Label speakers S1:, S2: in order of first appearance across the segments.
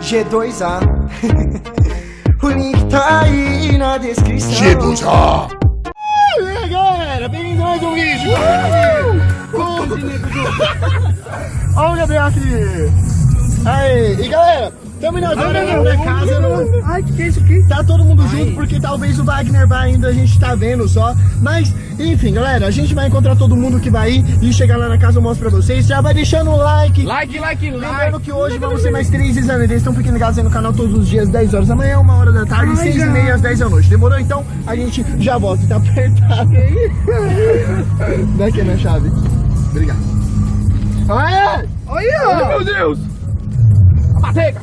S1: G2A. o link tá aí na descrição.
S2: G2A.
S1: E aí, galera, bem-vindo a mais um vídeo. Olha o Gabriel aqui. Aí, e galera, tamo inaugurando na casa. né?
S3: Ai, que que é isso aqui?
S1: Tá todo mundo junto porque talvez o Wagner vá ainda, a gente tá vendo só. Mas, enfim, galera, a gente vai encontrar todo mundo que vai ir e chegar lá na casa eu mostro pra vocês. Já vai deixando o like.
S3: Like, like, like.
S1: Lembrando que hoje vamos ter mais três exames. Eles estão ficando ligados aí no canal todos os dias, 10 horas da manhã, 1 hora da tarde,
S3: Ai,
S1: 6 e meia às 10 da noite. Demorou? Então a gente já volta. Tá apertado aí. Daqui a minha chave. Obrigado. Aê!
S3: Olha, meu Deus. Manteiga.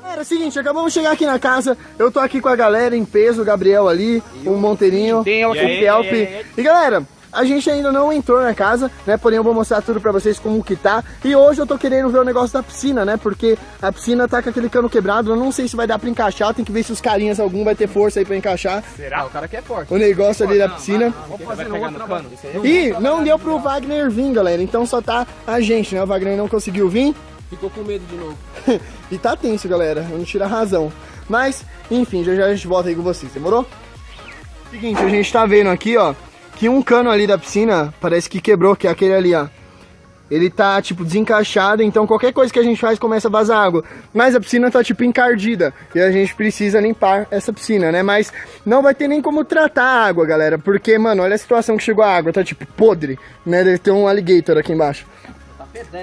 S1: Galera, é o seguinte, acabamos de chegar aqui na casa. Eu tô aqui com a galera em peso, o Gabriel ali, o Monteirinho, o Felp.
S3: e
S1: galera, a gente ainda não entrou na casa, né? Porém eu vou mostrar tudo pra vocês como que tá. E hoje eu tô querendo ver o negócio da piscina, né? Porque a piscina tá com aquele cano quebrado. Eu não sei se vai dar pra encaixar. Tem que ver se os carinhas, algum vai ter força aí pra encaixar.
S3: Será? O cara que é forte.
S1: O negócio ali da piscina.
S3: Outro.
S1: E não deu pro Wagner vir, galera. Então só tá a gente, né? O Wagner não conseguiu vir.
S3: Ficou com medo de novo.
S1: e tá tenso, galera. Eu não tiro a razão. Mas, enfim, já já a gente volta aí com vocês, demorou? Seguinte, a gente tá vendo aqui, ó, que um cano ali da piscina parece que quebrou, que é aquele ali, ó. Ele tá, tipo, desencaixado, então qualquer coisa que a gente faz começa a vazar água. Mas a piscina tá, tipo, encardida. E a gente precisa limpar essa piscina, né? Mas não vai ter nem como tratar a água, galera. Porque, mano, olha a situação que chegou a água. Tá, tipo, podre, né? Deve ter um alligator aqui embaixo.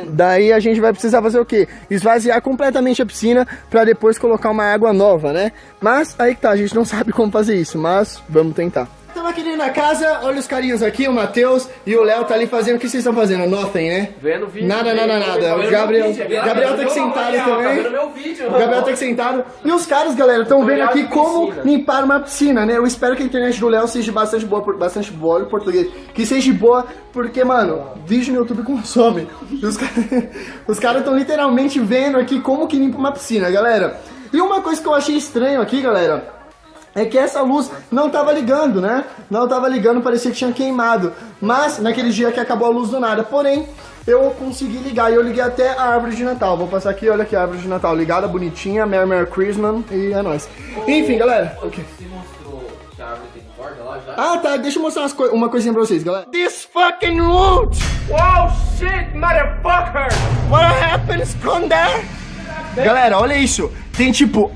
S1: Daí a gente vai precisar fazer o quê? Esvaziar completamente a piscina pra depois colocar uma água nova, né? Mas aí que tá, a gente não sabe como fazer isso, mas vamos tentar. Estamos aqui da casa, olha os carinhos aqui, o Matheus e o Léo tá ali fazendo, o que vocês estão fazendo? Nothing, né?
S3: Vendo vídeo.
S1: Nada, nada, nada. O Gabriel, Gabriel tá aqui sentado também.
S3: vídeo.
S1: O Gabriel tá aqui sentado. E os caras, galera, estão vendo aqui como limpar uma piscina, né? Eu espero que a internet do Léo seja bastante boa, bastante boa, o português, que seja boa, porque, mano, vídeo no YouTube consome. Os os caras estão literalmente vendo aqui como que limpa uma piscina, galera. E uma coisa que eu achei estranho aqui, galera, é que essa luz não tava ligando, né? Não tava ligando, parecia que tinha queimado. Mas naquele dia que acabou a luz do nada. Porém, eu consegui ligar e eu liguei até a árvore de Natal. Vou passar aqui, olha aqui a árvore de Natal ligada, bonitinha, Merry Merry Christmas e é nóis. Enfim, galera.
S3: Você mostrou que a árvore tem corda lá já?
S1: Ah, tá, deixa eu mostrar coi- uma coisinha pra vocês, galera. This fucking root!
S3: Wow, shit, motherfucker!
S1: What happens from there? Galera, olha isso. Tem tipo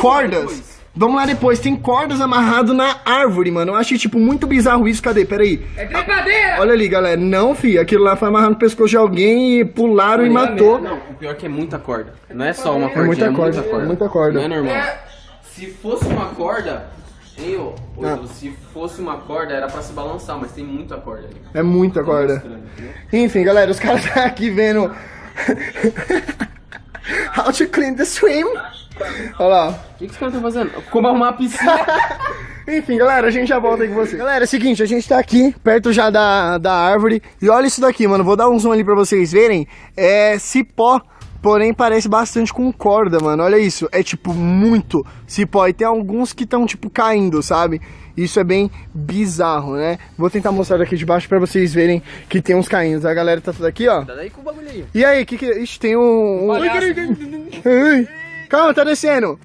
S1: cordas. Vamos lá depois. Tem cordas amarrado na árvore, mano. Eu achei tipo muito bizarro isso. Cadê? Pera aí.
S3: É trepadeira!
S1: Olha ali, galera. Não, fi. Aquilo lá foi amarrado no pescoço de alguém e pularam e matou.
S4: Não, o pior é que é muita corda. Não é só uma
S1: muita
S4: é
S1: corda,
S4: muita corda.
S1: é muita corda.
S4: Não é normal. Se fosse uma corda, hein, ô, ô,
S1: Ah.
S4: Se fosse uma corda era pra se balançar, mas tem muita corda ali.
S1: É muita corda.
S4: Estranho?
S1: Enfim, galera, os caras tá aqui vendo. How to clean the swim. Olha lá.
S4: O que, que os caras estão fazendo? Como arrumar a piscina?
S1: Enfim, galera, a gente já volta aí com vocês. Galera, é o seguinte, a gente tá aqui, perto já da, da árvore. E olha isso daqui, mano. Vou dar um zoom ali pra vocês verem. É cipó, porém parece bastante com corda, mano. Olha isso. É tipo muito cipó. E tem alguns que estão, tipo, caindo, sabe? Isso é bem bizarro, né? Vou tentar mostrar daqui de baixo pra vocês verem que tem uns caindo. A galera tá tudo aqui, ó.
S4: Dá daí com o bagulho aí.
S1: E aí, que que. Ixi, tem um. um... Calma, tá descendo.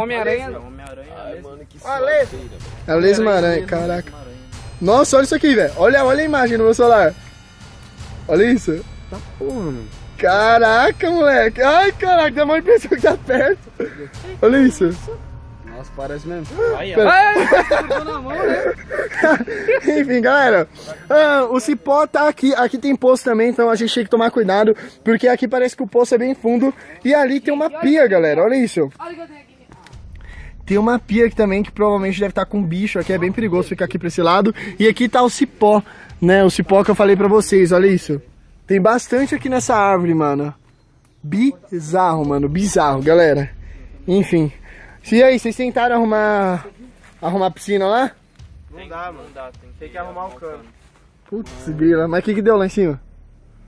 S3: Homem-Aranha.
S1: Olha É a lesma aranha, caraca. Nossa, olha isso aqui, velho. Olha, olha a imagem no meu celular. Olha isso.
S4: Tá porra, mano.
S1: Caraca, moleque. Ai, caraca, dá uma impressão que tá perto. Olha isso.
S4: Nossa, parece mesmo.
S3: Aí,
S1: Enfim, galera. ah, o cipó tá aqui. Aqui tem poço também, então a gente tem que tomar cuidado. Porque aqui parece que o poço é bem fundo. E ali tem uma pia, galera. Olha isso. Tem uma pia aqui também que provavelmente deve estar com bicho aqui. É bem perigoso ficar aqui pra esse lado. E aqui tá o cipó, né? O cipó que eu falei pra vocês. Olha isso. Tem bastante aqui nessa árvore, mano. Bizarro, mano. Bizarro, galera. Enfim. E aí, vocês tentaram arrumar arrumar a piscina lá?
S5: Não dá, mano. Não dá. Tem, tem que arrumar o cano.
S1: Putz, grila. Mas o que que deu lá em cima?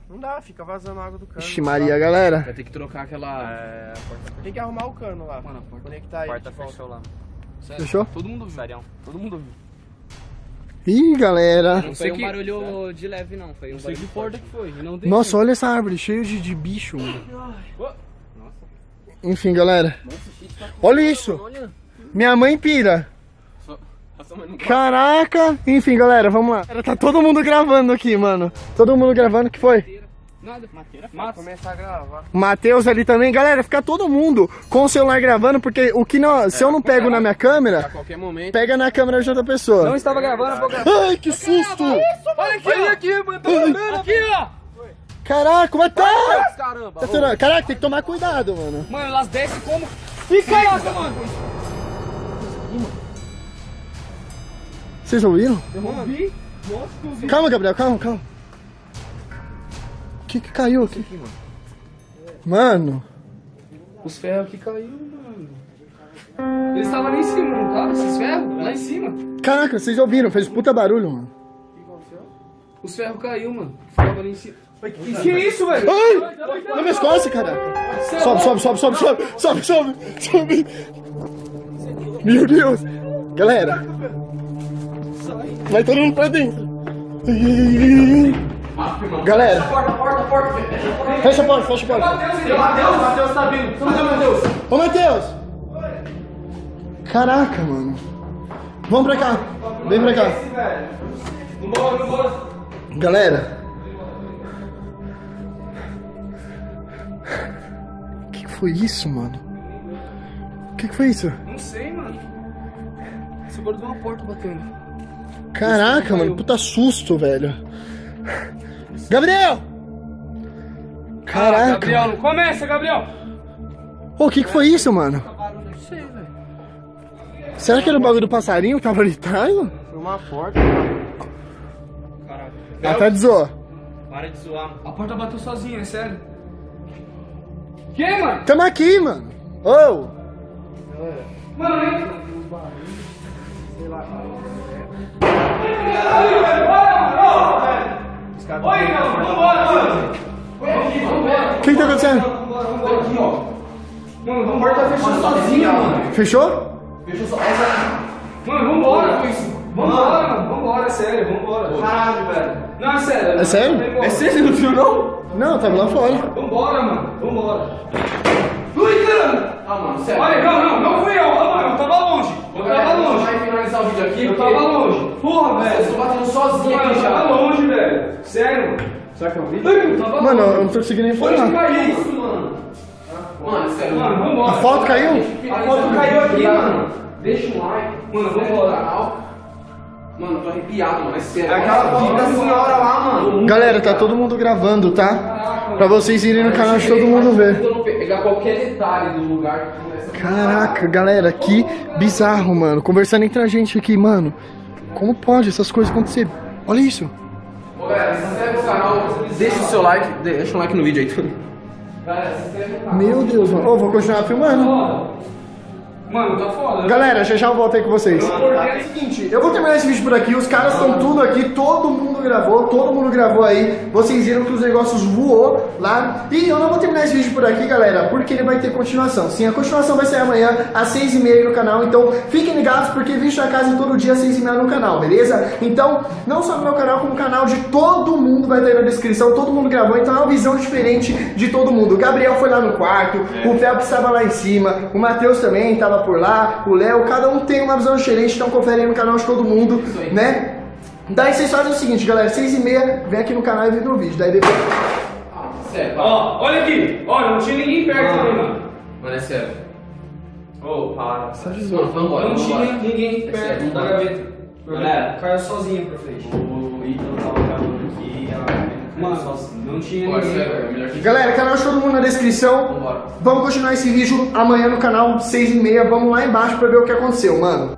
S5: Não dá, fica vazando água do cano.
S1: Ixi, Maria, galera.
S4: Vai ter que trocar aquela.
S5: É, a porta Tem que arrumar o cano lá.
S4: Mano, a porta-
S5: Conectar aí.
S3: Porta
S5: de
S3: fechou lá.
S4: Sério,
S1: Fechou?
S4: Todo mundo viu. Todo mundo viu.
S1: Ih, galera.
S4: Não
S3: Foi
S4: sei
S3: um
S4: que.
S3: barulho de leve, não. Foi um
S4: Não sei que
S3: barulho
S4: porta
S3: forte.
S4: que foi.
S1: Nossa, olha essa árvore cheia de, de bicho, mano. Enfim, galera. Olha isso. Minha mãe pira. Caraca. Enfim, galera, vamos lá. Tá todo mundo gravando aqui, mano. Todo mundo gravando, que foi?
S3: Nada.
S5: Vai
S3: Massa.
S5: começar a gravar.
S1: Matheus ali também. Galera, fica todo mundo com o celular gravando, porque o que não, se eu não pego na minha
S4: A
S1: câmera,
S4: qualquer momento.
S1: pega na câmera de outra pessoa.
S3: Não estava gravando, vou gravar.
S1: Ai, que susto!
S3: Olha aqui, olha aqui, mano. Tô olhando aqui, ó.
S1: Caraca, como é que tá?
S4: Caramba.
S1: Tá. Caraca, tem que tomar cuidado, mano.
S3: Mano, elas descem como... Fica aí, mano.
S1: Vocês ouviram?
S3: Eu ouvi.
S1: Calma, Gabriel, calma, calma. O que que caiu aqui? Mano,
S3: Os ferros que caiu, mano. Eles estavam lá em cima, não tava? Esses ferros? Lá em cima.
S1: caraca, vocês ouviram? Fez puta barulho, mano.
S3: Os ferros caiu, mano. Ficava ali em cima. Que isso, velho?
S1: Ai! Na minhas costas, caraca. Sobe, sobe, sobe, sobe, sobe, sobe, sobe, sobe. Meu Deus. Galera. Vai todo mundo pra dentro. Galera.
S4: Porta, porta, porta. Fecha a porta.
S1: Fecha a porta, fecha a porta.
S4: Matheus, Matheus tá vindo. Cadê o Matheus?
S1: Ô, Matheus. Caraca, mano. Vamos pra cá. Vem pra cá. Galera. Foi isso, mano? O que, que foi isso?
S3: Não sei, mano. Barulho de uma porta batendo.
S1: Caraca, mano, puta susto, velho. Gabriel!
S3: Ah,
S1: Caraca.
S3: Gabriel, não começa, Gabriel.
S1: Ô, o que, que foi isso, mano?
S3: Não sei, velho.
S1: Será que era o bagulho do passarinho que tava ali atrás? mano?
S5: Foi uma porta.
S3: Caralho.
S1: Ah, tá de zoa.
S3: Para de zoar. A porta bateu sozinha, é sério. Que, mano?
S1: Tamo aqui, mano. Ô!
S3: Mano, nem... Oi, não, vambora, mano.
S1: O que, que tá acontecendo?
S3: Mano, vambora, tá fechando sozinha, mano.
S1: Fechou?
S3: Mano, vambora. Vambora, mano, vambora, é sério, vambora.
S5: Caralho, velho.
S3: Não, é sério.
S1: É sério?
S3: É sério, você não viu, não?
S1: Não, tava lá fora.
S3: Vambora, mano, vambora. Ui, caramba.
S4: Ah, mano, sério.
S3: Olha, não, não, não fui eu, ó, mano, eu tava longe. Eu tava
S4: Galera,
S3: longe.
S4: vai finalizar o vídeo aqui.
S3: Eu
S4: porque
S3: tava longe. Porra,
S4: Vocês
S3: velho.
S4: estão batendo sozinho
S3: Mano,
S4: aqui
S3: eu tava
S4: já.
S3: longe, velho. Sério.
S5: Será que é um vídeo?
S3: Eu tava
S1: Mano, eu não tô conseguindo nem
S3: Onde que
S1: falar.
S3: caiu?
S4: isso, mano? Mano, sério.
S3: Mano, vambora.
S1: A foto caiu?
S3: A foto caiu aqui, mano.
S4: Deixa um like.
S3: Mano, vambora.
S4: Mano, eu tô arrepiado, mano. É sério.
S5: Aquela foto da senhora lá, mano.
S1: Galera, tá todo mundo gravando, tá? Pra vocês irem no canal de todo mundo ver.
S4: Pegar qualquer detalhe do lugar
S1: Caraca, galera, que bizarro, mano. Conversando entre a gente aqui, mano. Como pode essas coisas acontecer? Olha isso.
S4: Ô, galera, se inscreve no canal. Deixa o seu like. Deixa um like no vídeo aí. Galera, se inscreve no canal.
S1: Meu Deus, mano. Ô, vou continuar filmando.
S3: Mano, tá foda.
S1: Galera, já já eu volto aí com vocês. É o seguinte, eu vou terminar esse vídeo por aqui, os caras estão tudo aqui, todo mundo gravou, todo mundo gravou aí, vocês viram que os negócios voou lá, e eu não vou terminar esse vídeo por aqui, galera, porque ele vai ter continuação. Sim, a continuação vai sair amanhã às seis e meia no canal, então fiquem ligados, porque vídeo da casa todo dia às seis e meia no canal, beleza? Então, não só no meu canal, como no canal de todo mundo vai estar aí na descrição, todo mundo gravou, então é uma visão diferente de todo mundo. O Gabriel foi lá no quarto, o Felps estava lá em cima, o Matheus também estava por lá, o Léo, cada um tem uma visão diferente, então confere aí no canal de todo mundo, né? Daí vocês fazem o seguinte, galera, seis e meia, vem aqui no canal e vê no vídeo, daí depois...
S4: Sério.
S3: Ó, olha aqui. Ó, não tinha ninguém perto ali, mano.
S4: Mano, é sério.
S3: Ô, para.
S4: Mano, vambora.
S3: Não tinha ninguém
S4: É
S3: perto
S4: sério,
S3: da gaveta.
S2: Galera.
S3: Caiu sozinho pra frente.
S2: O Ítalo tava gravando aqui ela
S3: Mano, não tinha
S4: é
S3: ninguém.
S4: sério, é melhor que
S1: Galera, canal de todo mundo na descrição,
S4: Vambora.
S1: vamos continuar esse vídeo amanhã no canal, seis e meia, vamos lá embaixo pra ver o que aconteceu, mano.